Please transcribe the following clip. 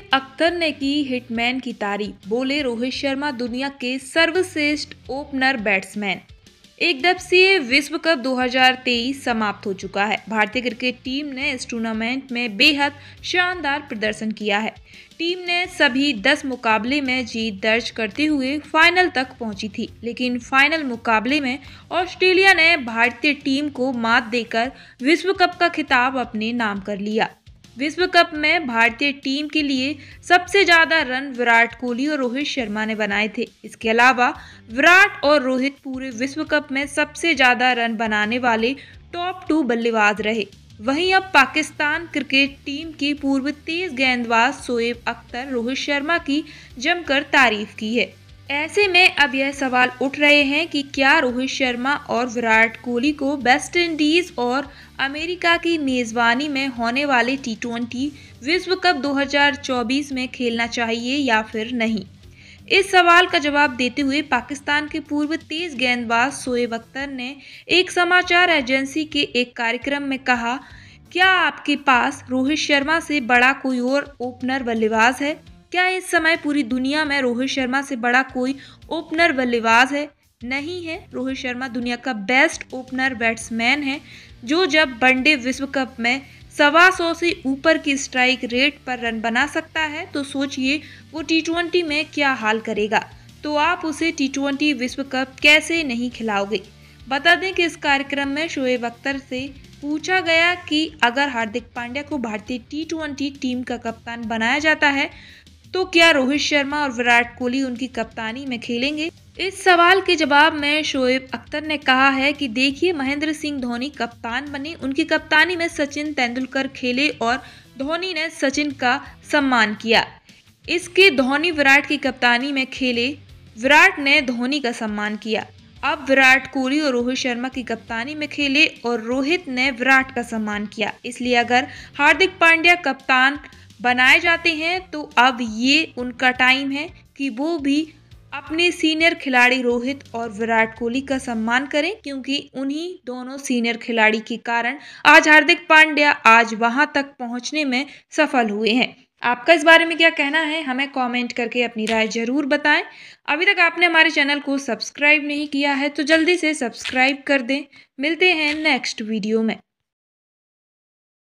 शोएब अख्तर ने की हिटमैन की तारीफ़, बोले रोहित शर्मा दुनिया के सर्वश्रेष्ठ ओपनर बैट्समैन। एक दिवसीय विश्व कप 2023 समाप्त हो चुका है। भारतीय क्रिकेट टीम ने इस टूर्नामेंट में बेहद शानदार प्रदर्शन किया है। टीम ने सभी 10 मुकाबले में जीत दर्ज करते हुए फाइनल तक पहुँची थी, लेकिन फाइनल मुकाबले में ऑस्ट्रेलिया ने भारतीय टीम को मात देकर विश्व कप का खिताब अपने नाम कर लिया। विश्व कप में भारतीय टीम के लिए सबसे ज़्यादा रन विराट कोहली और रोहित शर्मा ने बनाए थे। इसके अलावा विराट और रोहित पूरे विश्व कप में सबसे ज़्यादा रन बनाने वाले टॉप टू बल्लेबाज रहे। वहीं अब पाकिस्तान क्रिकेट टीम के पूर्व तेज गेंदबाज शोएब अख्तर, रोहित शर्मा की जमकर तारीफ़ की है। ऐसे में अब यह सवाल उठ रहे हैं कि क्या रोहित शर्मा और विराट कोहली को वेस्ट इंडीज और अमेरिका की मेज़बानी में होने वाले टी ट्वेंटी विश्व कप 2024 में खेलना चाहिए या फिर नहीं? इस सवाल का जवाब देते हुए पाकिस्तान के पूर्व तेज गेंदबाज शोएब अख्तर ने एक समाचार एजेंसी के एक कार्यक्रम में कहा, क्या आपके पास रोहित शर्मा से बड़ा कोई और ओपनर बल्लेबाज है? क्या इस समय पूरी दुनिया में रोहित शर्मा से बड़ा कोई ओपनर बल्लेबाज है? नहीं है। रोहित शर्मा दुनिया का बेस्ट ओपनर बैट्समैन है, जो जब वनडे विश्व कप में सवा सौ से ऊपर की स्ट्राइक रेट पर रन बना सकता है तो सोचिए वो टी ट्वेंटी में क्या हाल करेगा। तो आप उसे टी ट्वेंटी विश्व कप कैसे नहीं खिलाओगे? बता दें कि इस कार्यक्रम में शोएब अख्तर से पूछा गया कि अगर हार्दिक पांड्या को भारतीय टी ट्वेंटी टीम का कप्तान बनाया जाता है तो क्या रोहित शर्मा और विराट कोहली उनकी कप्तानी में खेलेंगे? इस सवाल के जवाब में शोएब अख्तर ने कहा है कि देखिए, महेंद्र सिंह धोनी कप्तान बने। उनकी कप्तानी में सचिन तेंदुलकर खेले और धोनी ने सचिन का सम्मान किया। इसके धोनी विराट की कप्तानी में खेले। विराट ने धोनी का सम्मान किया। अब विराट कोहली और रोहित शर्मा की कप्तानी में खेले और रोहित ने विराट का सम्मान किया। इसलिए अगर हार्दिक पांड्या कप्तान बनाए जाते हैं तो अब ये उनका टाइम है कि वो भी अपने सीनियर खिलाड़ी रोहित और विराट कोहली का सम्मान करें, क्योंकि उन्हीं दोनों सीनियर खिलाड़ी के कारण आज हार्दिक पांड्या आज वहाँ तक पहुँचने में सफल हुए हैं। आपका इस बारे में क्या कहना है, हमें कमेंट करके अपनी राय ज़रूर बताएँ। अभी तक आपने हमारे चैनल को सब्सक्राइब नहीं किया है तो जल्दी से सब्सक्राइब कर दें। मिलते हैं नेक्स्ट वीडियो में।